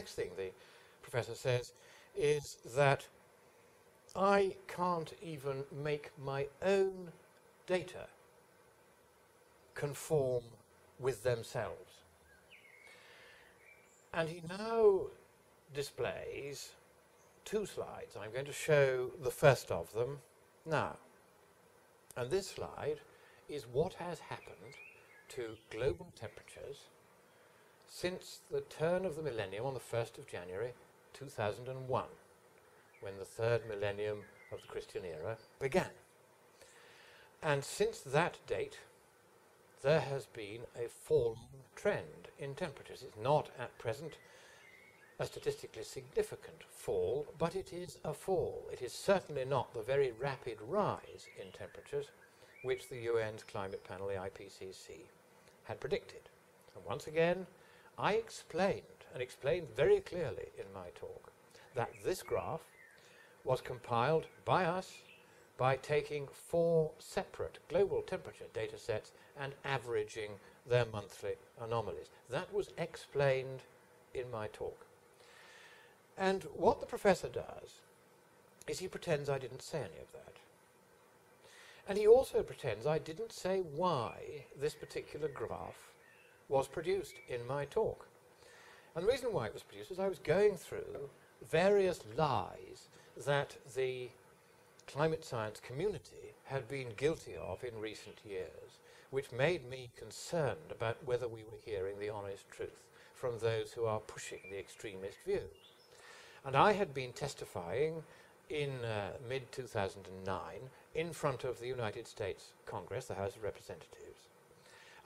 next thing the professor says is that I can't even make my own data conform with themselves. And he now displays two slides. I'm going to show the first of them now. And this slide is what has happened to global temperatures since the turn of the millennium on the 1st of January 2001, when the third millennium of the Christian era began. And since that date, there has been a falling trend in temperatures. It's not at present a statistically significant fall, but it is a fall. It is certainly not the very rapid rise in temperatures which the UN's climate panel, the IPCC, had predicted. And once again, I explained, and explained very clearly in my talk, that this graph was compiled by us by taking four separate global temperature data sets and averaging their monthly anomalies. That was explained in my talk. And what the professor does is he pretends I didn't say any of that. And he also pretends I didn't say why this particular graph was produced in my talk. And the reason why it was produced is I was going through various lies that the climate science community had been guilty of in recent years, which made me concerned about whether we were hearing the honest truth from those who are pushing the extremist view. And I had been testifying in uh, mid 2009 in front of the United States Congress, the House of Representatives.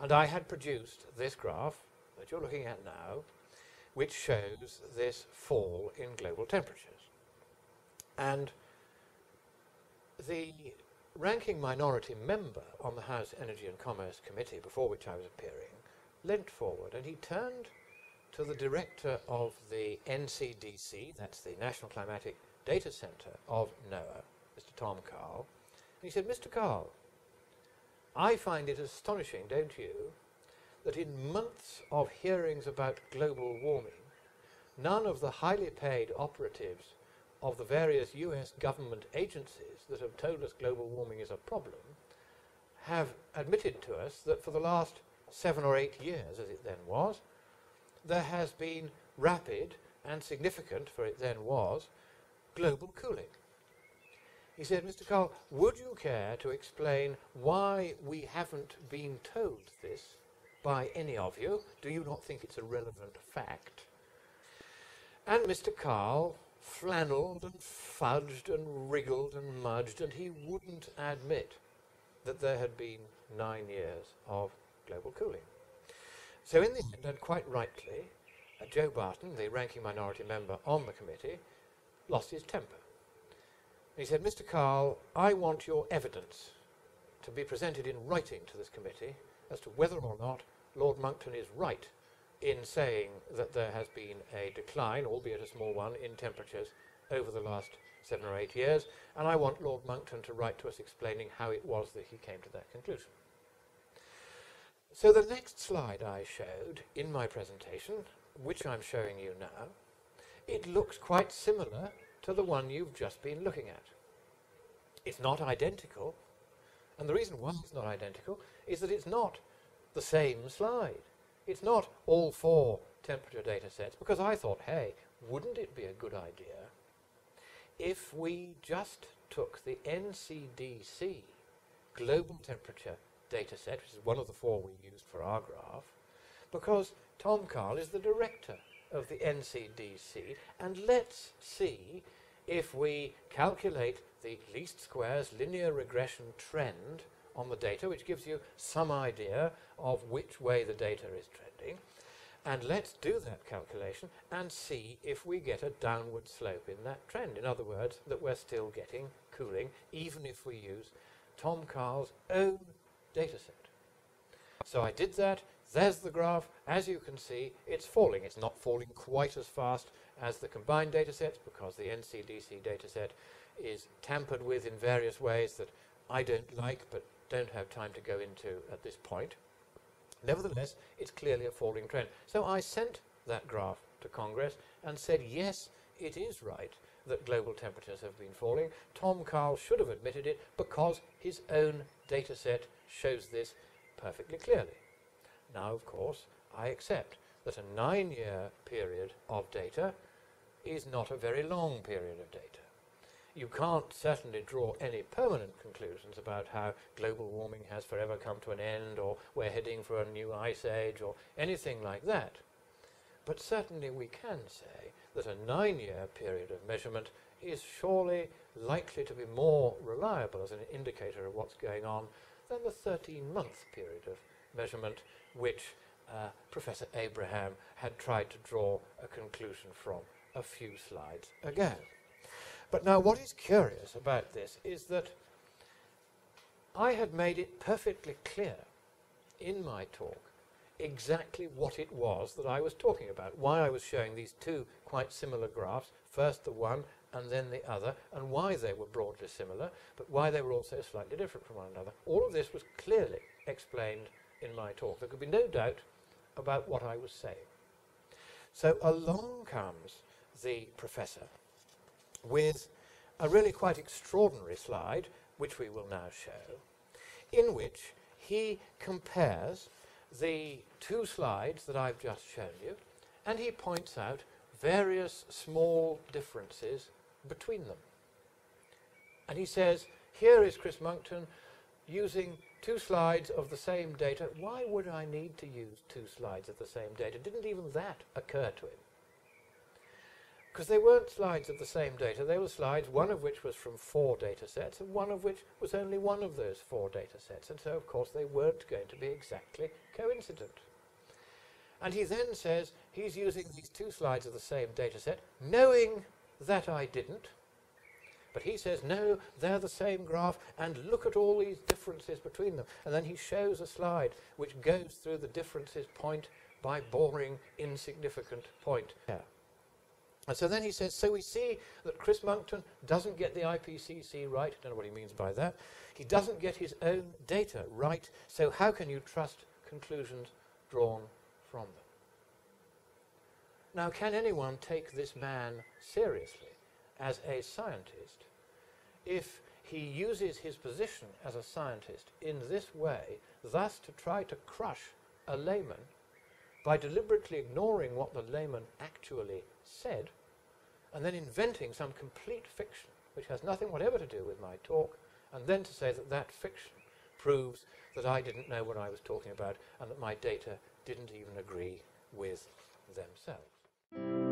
And I had produced this graph that you're looking at now, which shows this fall in global temperatures. And the ranking minority member on the House Energy and Commerce Committee, before which I was appearing, leant forward and he turned to the director of the NCDC, that's the National Climatic Data Center of NOAA, Mr. Tom Karl, and he said, Mr. Karl, I find it astonishing, don't you, that in months of hearings about global warming, none of the highly paid operatives of the various US government agencies that have told us global warming is a problem have admitted to us that for the last seven or eight years, as it then was, there has been rapid and significant, for it then was, global cooling. He said, Mr. Karl, would you care to explain why we haven't been told this by any of you? Do you not think it's a relevant fact? And Mr. Karl flannelled and fudged and wriggled and mudged, and he wouldn't admit that there had been nine years of global cooling. So in the end, and quite rightly, uh, Joe Barton, the ranking minority member on the committee, lost his temper. He said, Mr. Karl, I want your evidence to be presented in writing to this committee as to whether or not Lord Monckton is right in saying that there has been a decline, albeit a small one, in temperatures over the last seven or eight years, and I want Lord Monckton to write to us explaining how it was that he came to that conclusion. So the next slide I showed in my presentation, which I'm showing you now, it looks quite similar to the one you've just been looking at. It's not identical, and the reason why it's not identical is that it's not the same slide. It's not all four temperature data sets, because I thought, hey, wouldn't it be a good idea if we just took the NCDC global temperature data set, which is one of the four we used for our graph, because Tom Karl is the director of the NCDC, and let's see if we calculate the least squares linear regression trend on the data, which gives you some idea of which way the data is trending, and let's do that calculation and see if we get a downward slope in that trend. In other words, that we're still getting cooling, even if we use Tom Karl's own data set. So I did that. There's the graph. As you can see, it's falling. It's not falling quite as fast as the combined data sets because the NCDC data set is tampered with in various ways that I don't like but don't have time to go into at this point. Nevertheless, it's clearly a falling trend. So I sent that graph to Congress and said, yes, it is right that global temperatures have been falling. Tom Karl should have admitted it because his own data set shows this perfectly clearly. Now, of course, I accept that a nine-year period of data is not a very long period of data. You can't certainly draw any permanent conclusions about how global warming has forever come to an end or we're heading for a new ice age or anything like that. But certainly we can say that a nine-year period of measurement is surely likely to be more reliable as an indicator of what's going on than the 13-month period of measurement which uh, Professor Abraham had tried to draw a conclusion from a few slides ago. But now what is curious about this is that I had made it perfectly clear in my talk exactly what it was that I was talking about, why I was showing these two quite similar graphs, first the one and then the other, and why they were broadly similar, but why they were also slightly different from one another. All of this was clearly explained in my talk. There could be no doubt about what I was saying. So along comes the professor with a really quite extraordinary slide, which we will now show, in which he compares the two slides that I've just shown you, and he points out various small differences between them. And he says, here is Chris Monckton using two slides of the same data. Why would I need to use two slides of the same data? Didn't even that occur to him. Because they weren't slides of the same data. They were slides, one of which was from four data sets, and one of which was only one of those four data sets. And so, of course, they weren't going to be exactly coincident. And he then says he's using these two slides of the same data set, knowing that I didn't. But he says, no, they're the same graph, and look at all these differences between them. And then he shows a slide which goes through the differences point by boring, insignificant point. Yeah. And so then he says, so we see that Chris Monckton doesn't get the IPCC right. I don't know what he means by that. He doesn't get his own data right. So how can you trust conclusions drawn from them? Now, can anyone take this man seriously as a scientist if he uses his position as a scientist in this way, thus to try to crush a layman by deliberately ignoring what the layman actually said, and then inventing some complete fiction which has nothing whatever to do with my talk, and then to say that that fiction proves that I didn't know what I was talking about and that my data didn't even agree with themselves.